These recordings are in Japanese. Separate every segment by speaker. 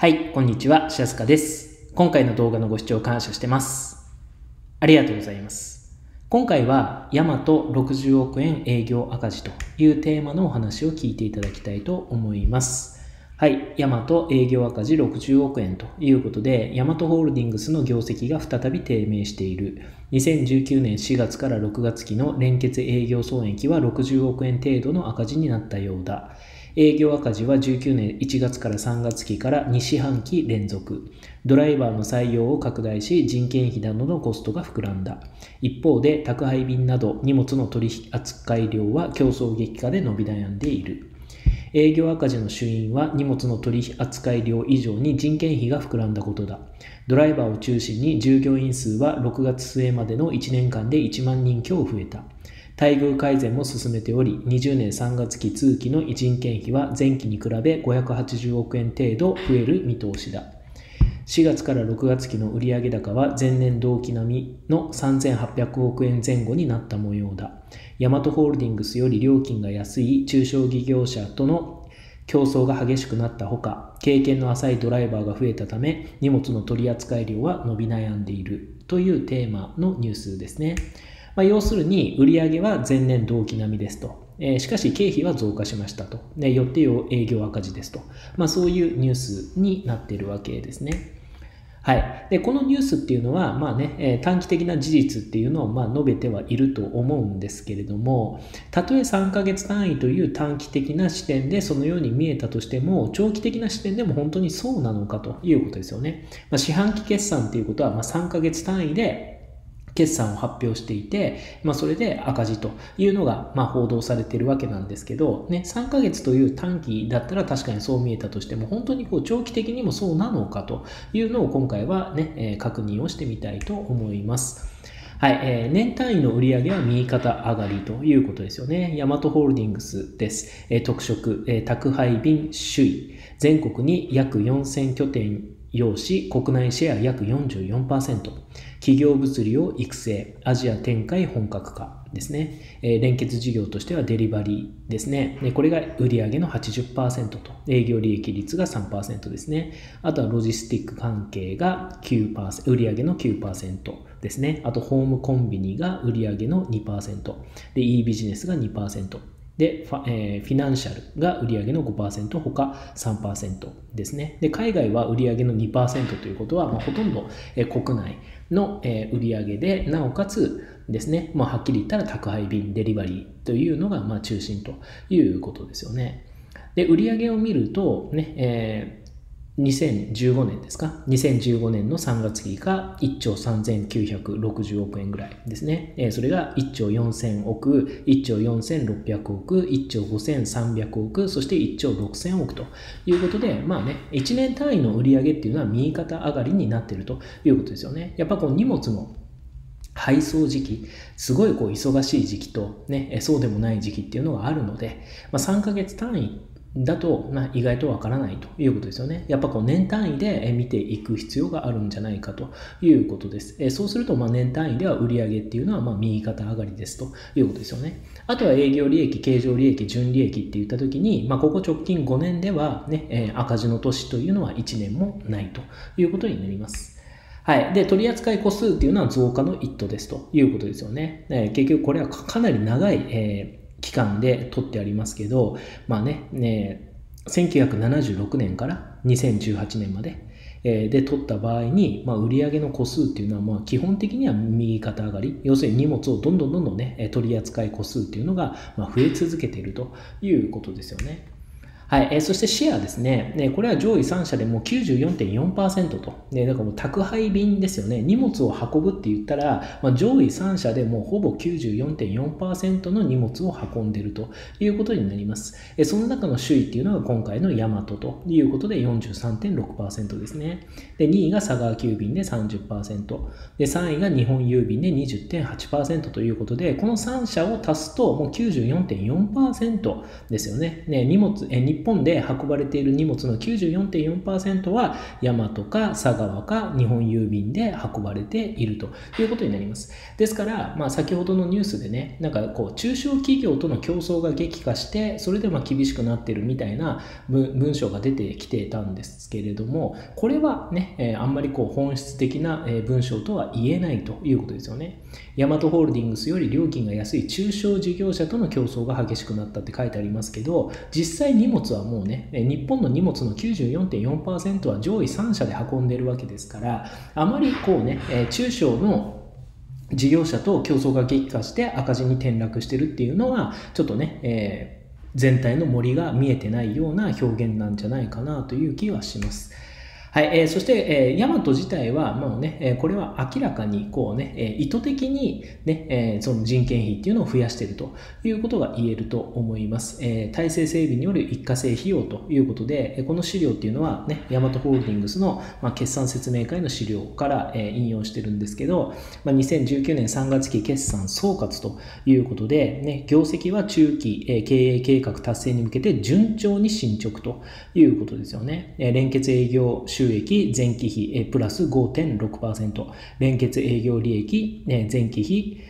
Speaker 1: はい、こんにちは、しゃすかです。今回の動画のご視聴感謝してます。ありがとうございます。今回は、ヤマト60億円営業赤字というテーマのお話を聞いていただきたいと思います。はい、ヤマト営業赤字60億円ということで、ヤマトホールディングスの業績が再び低迷している。2019年4月から6月期の連結営業損益は60億円程度の赤字になったようだ。営業赤字は19年1月から3月期から2四半期連続。ドライバーの採用を拡大し人件費などのコストが膨らんだ。一方で宅配便など荷物の取扱量は競争激化で伸び悩んでいる。営業赤字の主因は荷物の取扱量以上に人件費が膨らんだことだ。ドライバーを中心に従業員数は6月末までの1年間で1万人強増えた。待遇改善も進めており、20年3月期通期の人件費は前期に比べ580億円程度増える見通しだ。4月から6月期の売上高は前年同期並みの3800億円前後になった模様だ。ヤマトホールディングスより料金が安い中小企業者との競争が激しくなったほか、経験の浅いドライバーが増えたため、荷物の取扱量は伸び悩んでいるというテーマのニュースですね。まあ、要するに、売上は前年同期並みですと。え、しかし、経費は増加しましたと。でよって営業赤字ですと。まあ、そういうニュースになっているわけですね。はい、でこのニュースっていうのは、まあねえ、短期的な事実っていうのをまあ述べてはいると思うんですけれどもたとえ3ヶ月単位という短期的な視点でそのように見えたとしても長期的な視点でも本当にそうなのかということですよね。まあ、四半期決算っていうことはまあ3ヶ月単位で決算を発表していて、まあ、それで赤字というのが、まあ、報道されているわけなんですけど、ね、3ヶ月という短期だったら確かにそう見えたとしても、本当にこう長期的にもそうなのかというのを今回はね、えー、確認をしてみたいと思います。はい、えー、年単位の売り上げは右肩上がりということですよね。ヤマトホールディングスです。えー、特色、えー、宅配便首位。全国に約4000拠点用紙、国内シェア約44%。企業物流を育成、アジア展開本格化ですね。え、連結事業としてはデリバリーですね。でこれが売上の80%と、営業利益率が3%ですね。あとはロジスティック関係が9%、売上の9%ですね。あとホームコンビニが売上の2%。で、e ビジネスが2%。でフ,、えー、フィナンシャルが売上の5%、他3%ですね。で、海外は売上の2%ということは、まあ、ほとんど、えー、国内の、えー、売上で、なおかつですね、まあ、はっきり言ったら宅配便、デリバリーというのが、まあ、中心ということですよね。で、売上を見ると、ね、えー2015年ですか？2015年の3月期が1兆3960億円ぐらいですね。それが1兆4000億、1兆4600億、1兆5300億、そして1兆6000億ということで、まあね、1年単位の売り上げっていうのは右肩上がりになっているということですよね。やっぱこう荷物の配送時期、すごいこう忙しい時期と、ね、そうでもない時期っていうのがあるので、まあ、3ヶ月単位だと、まあ、意外とわからないということですよね。やっぱこう年単位で見ていく必要があるんじゃないかということです。そうすると、ま年単位では売上っていうのはま右肩上がりですということですよね。あとは営業利益、経常利益、純利益って言ったときに、まあ、ここ直近5年では、ね、赤字の年というのは1年もないということになります。はい。で、取扱い個数っていうのは増加の一途ですということですよね。え、結局これはかなり長い、えー期間で取ってありますけど、まあね、ね1976年から2018年まで、えー、で取った場合に、まあ、売上の個数っていうのは、まあ、基本的には右肩上がり、要するに荷物をどんどんどんどんね、取り扱い個数っていうのが、まあ、増え続けているということですよね。はい、えー、そしてシェアですね。ねこれは上位3社でもう94.4%と。ね、だからもう宅配便ですよね。荷物を運ぶって言ったら、まあ、上位3社でもうほぼ94.4%の荷物を運んでいるということになります。えー、その中の首位っていうのが今回のヤマトということで43.6%ですね。で、2位が佐川急便で30%。で、3位が日本郵便で20.8%ということで、この3社を足すともう94.4%ですよね。ね荷物、え日日本で運ばれている荷物の94.4%はヤマトか佐川か日本郵便で運ばれているということになります。ですから、まあ、先ほどのニュースでね、なんかこう、中小企業との競争が激化して、それでま厳しくなってるみたいな文章が出てきてたんですけれども、これはね、え、あんまりこう本質的な文章とは言えないということですよね。ヤマトホールディングスより料金が安い中小事業者との競争が激しくなったって書いてありますけど、実際荷物はもうね、日本の荷物の94.4%は上位3社で運んでるわけですから、あまりこうね、中小の事業者と競争が激化して赤字に転落してるっていうのは、ちょっとね、えー全体の森が見えてないような表現なんじゃないかなという気はします。はい、えー、そして、えー、ヤマト自体は、もうね、えー、これは明らかに、こうね、えー、意図的にね、えー、その人件費っていうのを増やしているということが言えると思います。えー、体制整備による一過性費用ということで、この資料っていうのはね、ヤマトホールディングスの、まあ、決算説明会の資料から、えー、引用してるんですけど、まあ、2019年3月期決算総括ということで、ね、業績は中期、えー、経営計画達成に向けて順調に進捗ということですよね。えー、連結営業収益前期比プラス5.6%、連結営業利益前期比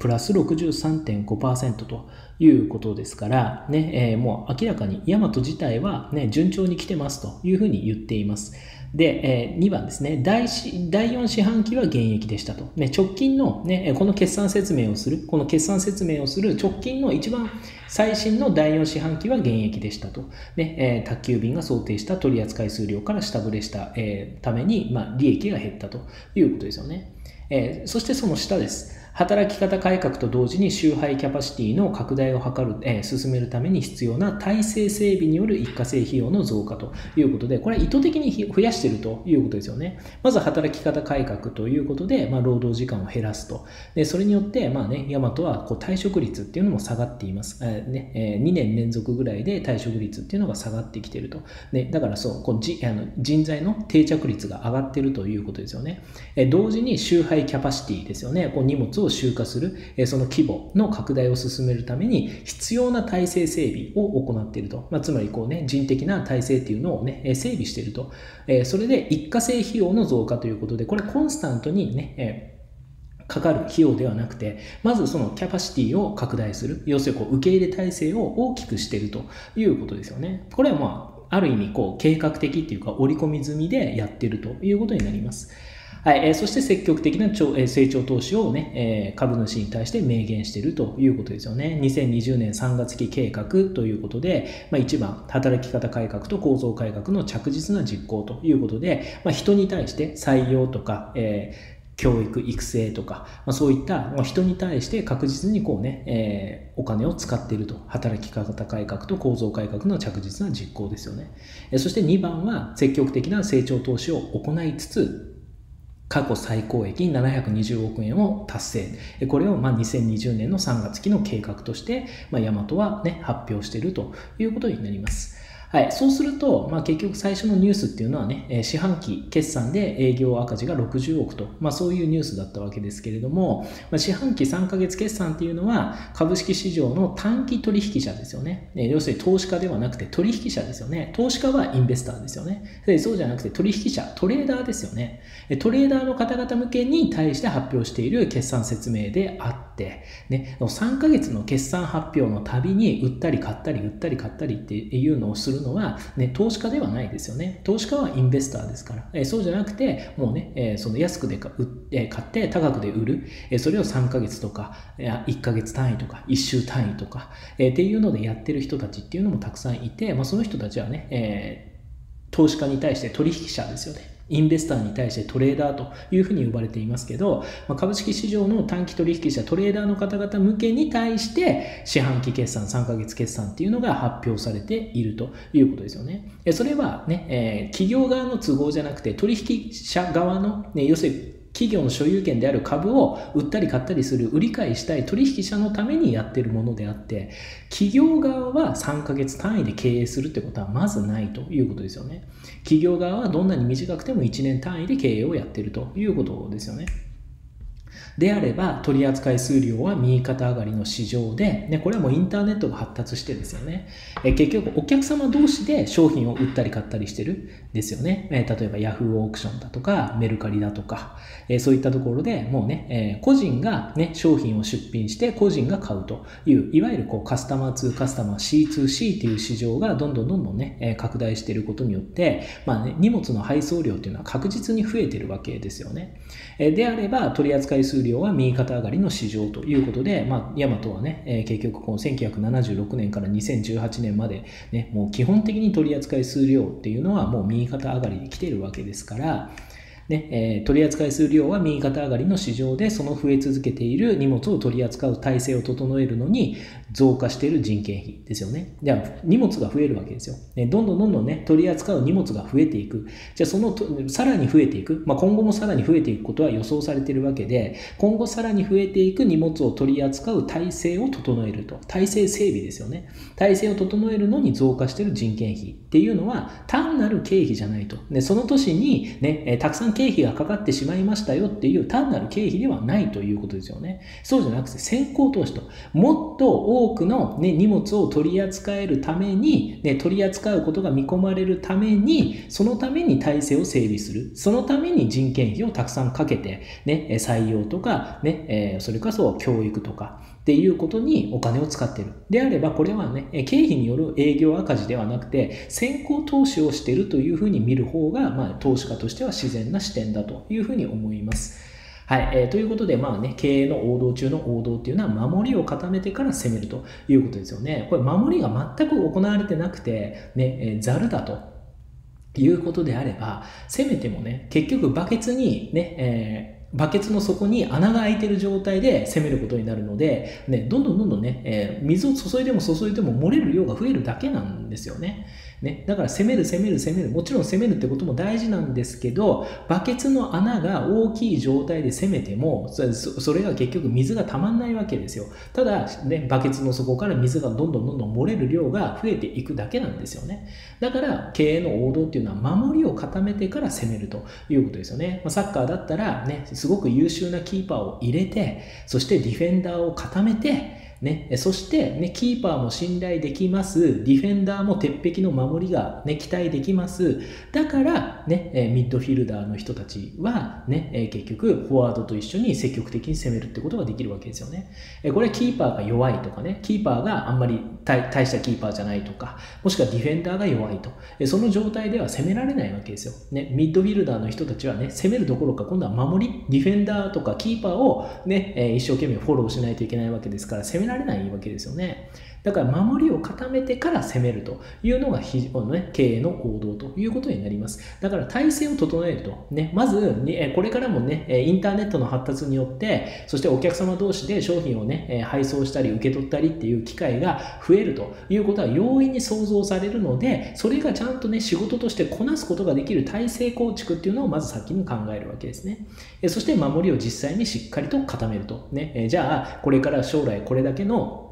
Speaker 1: プラス63.5%ということですから、ね、もう明らかにヤマト自体は、ね、順調に来てますというふうに言っています。で、えー、2番ですね第。第4四半期は現役でしたと。ね、直近の、ね、この決算説明をする、この決算説明をする直近の一番最新の第4四半期は現役でしたと。ね、えー、宅急便が想定した取扱数量から下振れした、えー、ために、まあ、利益が減ったということですよね。えー、そしてその下です。働き方改革と同時に集配キャパシティの拡大を図る、えー、進めるために必要な体制整備による一過性費用の増加ということで、これは意図的に増やしているということですよね。まず働き方改革ということで、まあ、労働時間を減らすと。でそれによって、まあね、ヤマトはこう退職率っていうのも下がっています。えーねえー、2年連続ぐらいで退職率っていうのが下がってきていると。ね、だからそうこうじあの人材の定着率が上がっているということですよね。えー、同時に集配キャパシティですよね。こう荷物を集荷する、その規模の拡大を進めるために必要な体制整備を行っていると。まあ、つまりこうね、人的な体制っていうのをね、整備していると。それで一過性費用の増加ということで、これコンスタントにね、かかる費用ではなくて、まずそのキャパシティを拡大する。要するにこう受け入れ体制を大きくしているということですよね。これはまあ、ある意味こう計画的っていうか織り込み済みでやってるということになります。はい、えー、そして積極的な成長投資をね、えー、株主に対して明言しているということですよね。2020年3月期計画ということで、まあ、1番、働き方改革と構造改革の着実な実行ということで、まあ、人に対して採用とか、えー教育、育成とか、まあ、そういった人に対して確実にこうね、えー、お金を使っていると。働き方改革と構造改革の着実な実行ですよね。そして2番は積極的な成長投資を行いつつ、過去最高益720億円を達成。これをまあ2020年の3月期の計画として、まあ、ヤマトはね、発表しているということになります。はい。そうすると、まあ、結局最初のニュースっていうのはね、四半期決算で営業赤字が60億と、まあ、そういうニュースだったわけですけれども、まあ、四半期3ヶ月決算っていうのは株式市場の短期取引者ですよね。要するに投資家ではなくて取引者ですよね。投資家はインベスターですよね。でそうじゃなくて取引者、トレーダーですよね。トレーダーの方々向けに対して発表している決算説明であって、ね、3ヶ月の決算発表のたびに売ったり買ったり売ったり買ったりっていうのをするのは、ね、投資家ではないですよね。投資家はインベスターですから。えそうじゃなくて、もうね、えその安くで買って高くで売る、えそれを3ヶ月とか、1ヶ月単位とか、1週単位とか、えっていうのでやってる人たちっていうのもたくさんいて、まあ、その人たちはね、え投資家に対して取引者ですよね。インベスターに対してトレーダーというふうに呼ばれていますけど、ま、株式市場の短期取引者、トレーダーの方々向けに対して、四半期決算、3ヶ月決算っていうのが発表されているということですよね。それはね、えー、企業側の都合じゃなくて、取引者側の、ね、要するに企業の所有権である株を売ったり買ったりする売り買いしたい取引者のためにやってるものであって企業側は3ヶ月単位で経営するってことはまずないということですよね企業側はどんなに短くても1年単位で経営をやっているということですよね。であれば取扱数量は右肩上がりの市場で、ね、これはもうインターネットが発達してですよね、え結局お客様同士で商品を売ったり買ったりしてるんですよね、え例えばヤフーオークションだとかメルカリだとか、えそういったところでもうね、え個人がね商品を出品して個人が買うといういわゆるこうカスタマー2カスタマー C2C っていう市場がどんどんどんどんね、え拡大していることによって、まあね、荷物の配送量っていうのは確実に増えてるわけですよね。えであれば取扱数量は右肩上がりの市場ということで、まあ、ヤマトはね、え結局この1976年から2018年まで、ね、もう基本的に取り扱い数量っていうのはもう右肩上がりに来てるわけですから、ねえー、取扱数量は右肩上がりの市場でその増え続けている荷物を取り扱う体制を整えるのに増加している人件費ですよね。じゃあ荷物が増えるわけですよ。ね、どんどんどんどんね取り扱う荷物が増えていく。じゃあそのさらに増えていく、まあ、今後もさらに増えていくことは予想されているわけで今後さらに増えていく荷物を取り扱う体制を整えると体制整備ですよね。体制を整えるのに増加している人件費っていうのは単なる経費じゃないと。でその年にね、たくさん経費がかかってしまいましたよっていう単なる経費ではないということですよね。そうじゃなくて先行投資と、もっと多くの、ね、荷物を取り扱えるために、ね、取り扱うことが見込まれるために、そのために体制を整備する。そのために人件費をたくさんかけて、ね、採用とか、ね、それこそ教育とか、っていうことにお金を使っている。であれば、これはね、経費による営業赤字ではなくて、先行投資をしているというふうに見る方が、まあ、投資家としては自然な視点だというふうに思います。はい、えー、ということで、まあね、経営の王道中の王道っていうのは、守りを固めてから攻めるということですよね。これ、守りが全く行われてなくて、ね、えー、ざるだと。いうことであれば、せめてもね、結局バケツにね、えーバケツの底に穴が開いてる状態で攻めることになるので、ね、どんどんどんどんね、えー、水を注いでも注いでも漏れる量が増えるだけなんですよね。ね、だから攻める攻める攻める。もちろん攻めるってことも大事なんですけどバケツの穴が大きい状態で攻めてもそれが結局水がたまんないわけですよ。ただ、ね、バケツの底から水がどんどんどんどん漏れる量が増えていくだけなんですよね。だから経営の王道っていうのは守りを固めてから攻めるということですよね、まあ、サッカーだったらねすごく優秀なキーパーを入れてそしてディフェンダーを固めてね、そして、ね、キーパーも信頼できます。ディフェンダーも鉄壁の守りが、ね、期待できます。だから、ね、ミッドフィルダーの人たちは、ね、結局、フォワードと一緒に積極的に攻めるってことができるわけですよね。これキーパーが弱いとかね、キーパーがあんまり大したキーパーじゃないとか、もしくはディフェンダーが弱いと。その状態では攻められないわけですよ。ね、ミッドフィルダーの人たちはね、攻めるどころか、今度は守り、ディフェンダーとかキーパーをね、一生懸命フォローしないといけないわけですから、攻められないわけですよね。だから守りを固めてから攻めるというのが非常の、ね、経営の行動ということになります。だから体制を整えると。ね、まず、ね、これからもね、インターネットの発達によって、そしてお客様同士で商品をね、配送したり受け取ったりっていう機会が増えるということは容易に想像されるので、それがちゃんとね、仕事としてこなすことができる体制構築っていうのをまず先に考えるわけですね。そして守りを実際にしっかりと固めると。ね、じゃあ、これから将来これだけの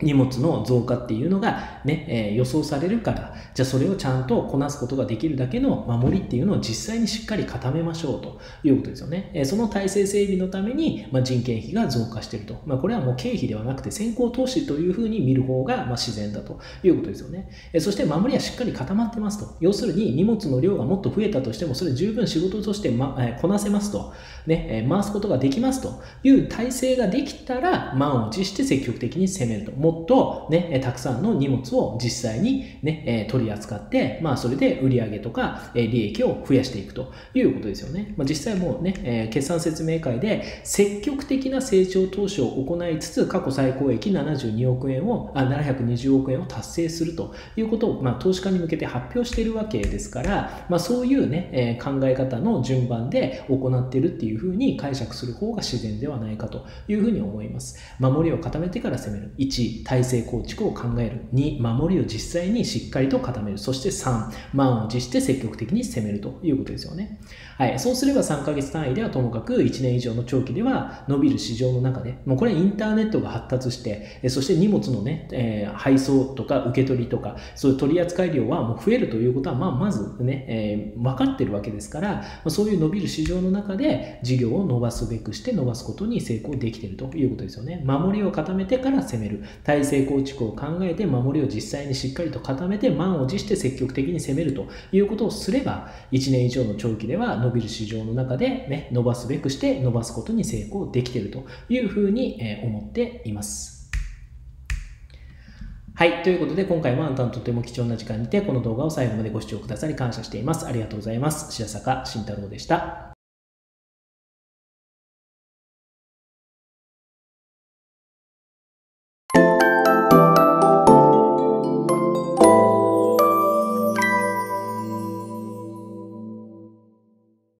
Speaker 1: 荷物の増加っていうのがね、えー、予想されるから、じゃあそれをちゃんとこなすことができるだけの守りっていうのを実際にしっかり固めましょうということですよね。えー、その体制整備のために、まあ、人件費が増加してると。まあ、これはもう経費ではなくて先行投資というふうに見る方がまあ自然だということですよね。えー、そして守りはしっかり固まってますと。要するに荷物の量がもっと増えたとしても、それ十分仕事として、まえー、こなせますと。ね、えー、回すことができますという体制ができたら、満を持して積極的に攻めると。もっと、ね、たくさんの荷物を実際に、ね、取り扱って、まあ、それで売上とか利益を増やしていくということですよね。まあ、実際もうね、決算説明会で積極的な成長投資を行いつつ、過去最高益72億円を、あ、720億円を達成するということを、まあ、投資家に向けて発表しているわけですから、まあ、そういうね、考え方の順番で行っているっていうふうに解釈する方が自然ではないかというふうに思います。守りを固めてから攻める。1、1、体制構築を考える。2、守りを実際にしっかりと固める。そして3、満を持して積極的に攻めるということですよね。はい。そうすれば3ヶ月単位ではともかく1年以上の長期では伸びる市場の中で、もうこれはインターネットが発達して、そして荷物のね、えー、配送とか受け取りとか、そういう取り扱い量はもう増えるということは、まあ、まずね、えー、分かってるわけですから、そういう伸びる市場の中で事業を伸ばすべくして伸ばすことに成功できているということですよね。守りを固めてから攻める。体制構築を考えて守りを実際にしっかりと固めて満を持して積極的に攻めるということをすれば、1年以上の長期では伸びる市場の中で、ね、伸ばすべくして伸ばすことに成功できているというふうに思っています。はい。ということで、今回もあなたのとても貴重な時間にて、この動画を最後までご視聴くださり感謝しています。ありがとうございます。白坂慎太郎でした。